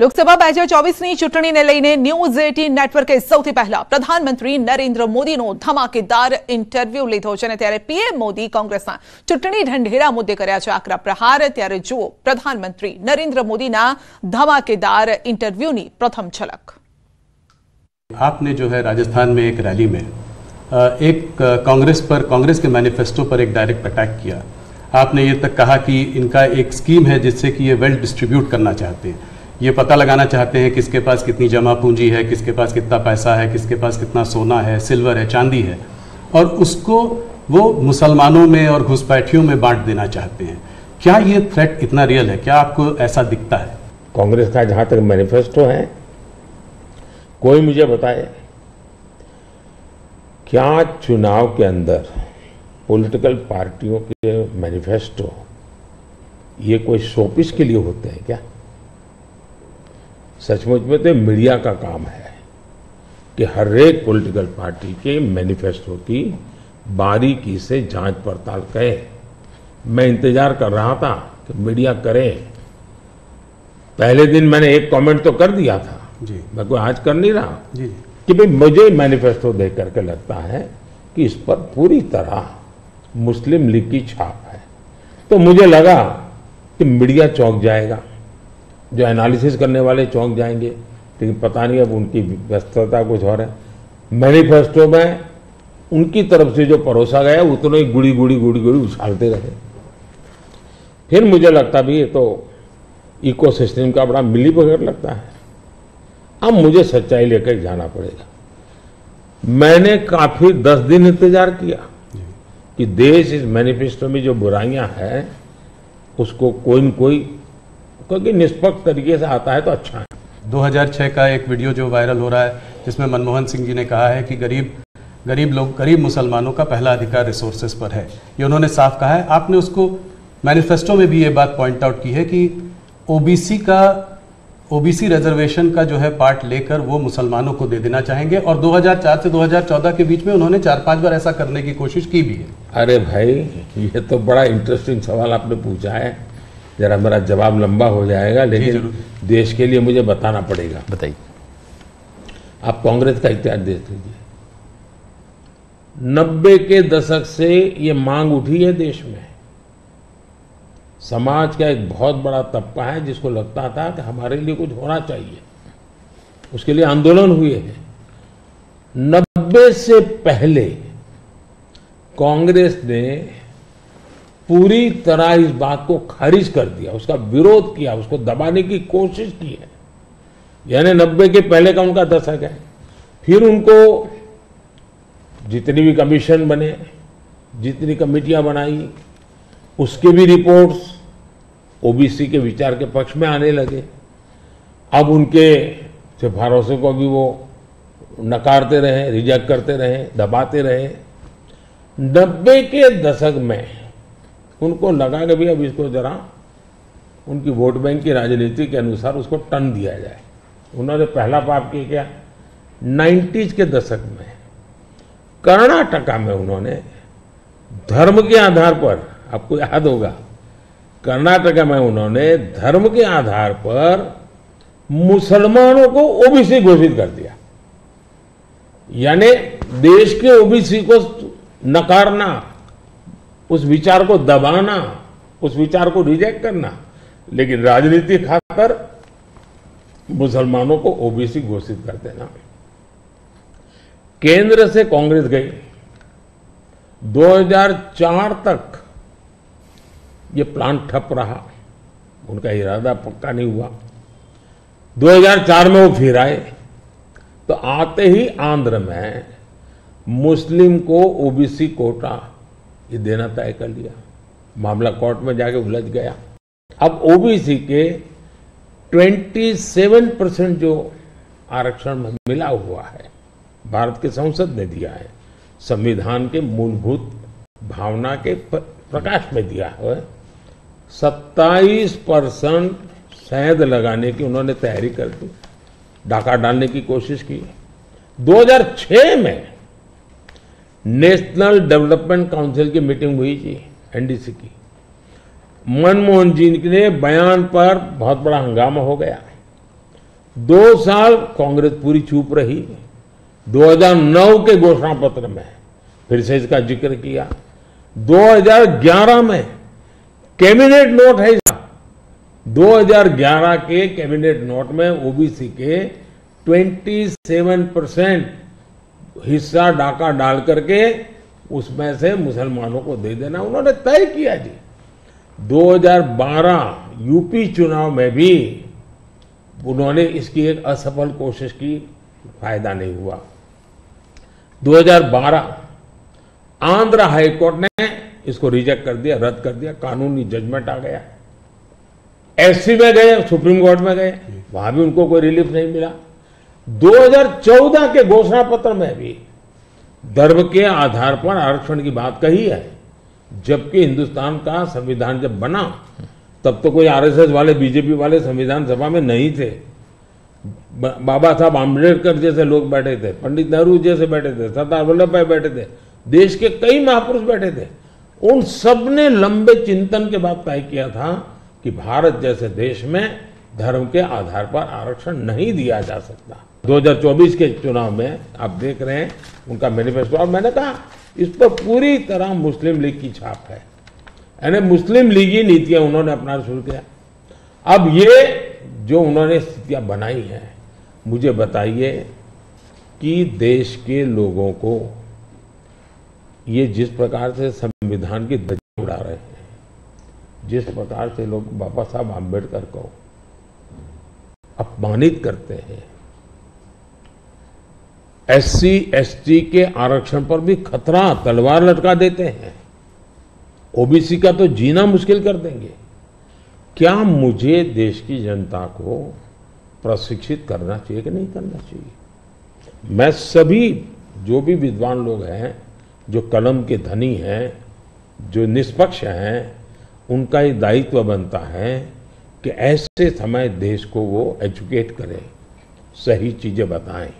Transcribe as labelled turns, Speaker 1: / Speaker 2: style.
Speaker 1: લોકસભા બે હજાર ચોવીસની ચૂંટણીને લઈને ન્યૂઝ એટીન નેટવર્કે સૌથી પહેલા પ્રધાનમંત્રી નરેન્દ્ર મોદીનો ધમાકેદાર ઇન્ટરવ્યુ લીધો છે અને ત્યારે પીએમ મોદી કોંગ્રેસના ચૂંટણી ઢંઢેરા મુદ્દે કર્યા છે આકરા પ્રહાર ત્યારે જુઓ પ્રધાનમંત્રી નરેન્દ્ર મોદીના ધમાકેદાર ઇન્ટરવ્યુની પ્રથમ ઝલક
Speaker 2: आपने जो है राजस्थान में एक रैली में अ, एक अ, कांग्रेस पर कांग्रेस के मैनिफेस्टो पर एक डायरेक्ट अटैक किया आपने ये तक कहा कि इनका एक स्कीम है जिससे कि ये वेल्थ डिस्ट्रीब्यूट करना चाहते हैं ये पता लगाना चाहते हैं किसके पास कितनी जमा पूंजी है, किसके पास कितना पैसा है, किसके पास कितना सोना है, सिल्वर है, चांदी है। और उसको वो मुसलमानों में और घुसपैठियों में बांट देना चाहते हैं। क्या ये थ्रेट इतना रियल है? क्या आपको ऐसा दिखता है?
Speaker 3: कांग्रेस का जहाँ तक मैनिफेस्टो है, कोई मुझे बताए? क्या चुनाव के अंदर पॉलिटिकल पार्टियों के मैनिफेस्टो ये कोई शोपिस के लिए होते हैं क्या? सचमुच में तो मीडिया का काम है कि हर एक पॉलिटिकल पार्टी के मैनिफेस्टो की बारीकी से जाँच पड़ताल करें। मैं इंतज़ार कर रहा था कि मीडिया करे। पहले दिन मैंने एक कमेंट तो कर दिया था।
Speaker 2: जी।
Speaker 3: मैं कोई आज कर नहीं रहा।
Speaker 2: जी
Speaker 3: कि भाई मुझे मैनिफेस्टो देख करके लगता है कि इस पर पूरी तरह मुस्लिम लीग की छाप है। तो मुझे लगा कि मीडिया चौंक जाएगा। जो एनालिसिस करने वाले चौंक जाएँगे, लेकिन पता नहीं अब उनकी व्यस्तता कुछ और है। मैनिफेस्टो में उनकी तरफ़ से जो परोसा गया उतना ही गुड़ी गुड़ी गुड़ी गुड़ी उछालते रहे। फिर मुझे लगता भी ये तो इकोसिस्टम का बड़ा मिली बगैर लगता है। अब मुझे सच्चाई लेकर जाना पड़ेगा। मैंने काफ़ी दस दिन इंतज़ार किया कि देश इस मैनिफेस्टो में जो बुराइयाँ हैं, उसको कोई न कोई क्योंकि निष्पक्ष तरीके से आता है तो अच्छा है।
Speaker 2: 2006 का एक वीडियो जो वायरल हो रहा है जिसमें मनमोहन सिंह जी ने कहा है कि गरीब गरीब लोग गरीब मुसलमानों का पहला अधिकार रिसोर्सेज पर है। ये उन्होंने साफ़ कहा है। आपने उसको मैनिफेस्टो में भी ये बात पॉइंट आउट की है कि ओबीसी का ओबीसी रिजर्वेशन का जो है पार्ट लेकर वो मुसलमानों को दे देना चाहेंगे और 2004 से 2014 के बीच में उन्होंने चार पाँच बार ऐसा करने की कोशिश की भी है।
Speaker 3: अरे भाई ये तो बड़ा इंटरेस्टिंग सवाल आपने पूछा है। जरा मेरा जवाब लंबा हो जाएगा लेकिन देश के लिए मुझे बताना पड़ेगा।
Speaker 4: बताइए।
Speaker 3: आप कांग्रेस का इतिहास देख लीजिए। नब्बे के दशक से ये मांग उठी है देश में। समाज का एक बहुत बड़ा तबका है जिसको लगता था कि हमारे लिए कुछ होना चाहिए। उसके लिए आंदोलन हुए हैं। नब्बे से पहले कांग्रेस ने पूरी तरह इस बात को खारिज कर दिया, उसका विरोध किया, उसको दबाने की कोशिश की है। यानी नब्बे के पहले का उनका दशक है। फिर उनको जितनी भी कमीशन बने, जितनी कमेटियाँ बनाई, उसके भी रिपोर्ट्स ओबीसी के विचार के पक्ष में आने लगे। अब उनके सिफारसों को भी वो नकारते रहे, रिजेक्ट करते रहे, दबाते रहे। नब्बे के दशक में उनको लगा कि भाई अब इसको जरा उनकी वोट बैंक की राजनीति के अनुसार उसको टन दिया जाए। उन्होंने पहला पाप किया क्या? नाइन्टीज के दशक में कर्नाटका में उन्होंने धर्म के आधार पर, आपको याद होगा, कर्नाटका में उन्होंने धर्म के आधार पर मुसलमानों को ओबीसी घोषित कर दिया। यानी देश के ओबीसी को नकारना उस विचार को दबाना, उस विचार को रिजेक्ट करना। लेकिन राजनीति खातर मुसलमानों को ओबीसी घोषित कर देना। केंद्र से कांग्रेस गई। 2004 तक ये प्लान ठप रहा। उनका इरादा पक्का नहीं हुआ। 2004 में वो फिर आए। तो आते ही आंध्र में मुस्लिम को ओबीसी कोटा ये देना तय कर लिया। मामला कोर्ट में जाके उलझ गया। अब ओबीसी के 27 परसेंट जो आरक्षण मिला हुआ है, भारत के संसद ने दिया है, संविधान के मूलभूत भावना के प्रकाश में दिया है, सत्ताईस परसेंट शहद लगाने की उन्होंने तैयारी कर दी, डाका डालने की कोशिश की। 2006 में नेशनल डेवलपमेंट काउंसिल की मीटिंग हुई थी, एनडीसी की। मनमोहन जी ने बयान पर बहुत बड़ा हंगामा हो गया। दो साल कांग्रेस पूरी चुप रही। 2009 के घोषणा पत्र में फिर से इसका ज़िक्र किया। 2011 में कैबिनेट नोट है इसका। 2011 के कैबिनेट नोट में ओबीसी के 27 परसेंट हिस्सा डाका डाल करके उसमें से मुसलमानों को दे देना उन्होंने तय किया जी। 2012 यूपी चुनाव में भी उन्होंने इसकी एक असफल कोशिश की, फ़ायदा नहीं हुआ। 2012 आंध्र हाईकोर्ट ने इसको रिजेक्ट कर दिया, रद्द कर दिया, कानूनी जजमेंट आ गया। एससी में गए, सुप्रीम कोर्ट में गए, वहाँ भी उनको कोई रिलीफ नहीं मिला। 2014 के घोषणा पत्र में भी धर्म के आधार पर आरक्षण की बात कही है। जबकि हिंदुस्तान का संविधान जब बना, तब तो कोई आरएसएस वाले, बीजेपी वाले संविधान सभा में नहीं थे। बाबा साहब आम्बेडकर जैसे लोग बैठे थे, पंडित नेहरू जैसे बैठे थे, सरदार वल्लभ भाई बैठे थे, देश के कई महापुरुष बैठे थे। उन सबने लंबे चिंतन के बाद तय किया था कि भारत जैसे देश में धर्म के आधार पर आरक्षण नहीं दिया जा सकता। 2024 के चुनाव में आप देख रहे हैं, उनका मैनिफेस्टो और मैंने कहा, इस पर पूरी तरह मुस्लिम लीग की छाप है। यानी मुस्लिम लीग ही नीतियाँ उन्होंने अपना शुरू किया। अब ये जो उन्होंने स्थितियाँ बनाई हैं, मुझे बताइए कि देश के लोगों को ये जिस प्रकार से संविधान की धज्जी उड़ा रहे हैं, जिस प्रकार से लोग बाबा साहब आम्बेडकर को अपमानित करते हैं एससी, एसटी के आरक्षण पर भी खतरा, तलवार लटका देते हैं। ओबीसी का तो जीना मुश्किल कर देंगे। क्या मुझे देश की जनता को प्रशिक्षित करना चाहिए कि नहीं करना चाहिए? मैं सभी, जो भी विद्वान लोग हैं, जो कलम के धनी हैं, जो निष्पक्ष हैं, उनका ये दायित्व बनता है कि ऐसे समय देश को वो एजुकेट करें। सही चीज़ें बताएँ।